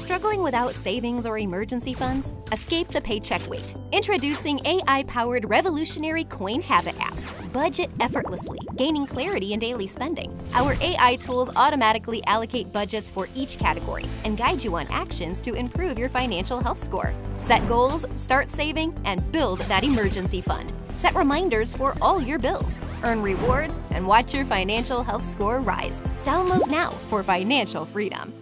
Struggling without savings or emergency funds? Escape the paycheck weight. Introducing AI powered revolutionary Coin Habit app. Budget effortlessly, gaining clarity in daily spending. Our AI tools automatically allocate budgets for each category and guide you on actions to improve your financial health score. Set goals, start saving, and build that emergency fund. Set reminders for all your bills. Earn rewards and watch your financial health score rise. Download now for financial freedom.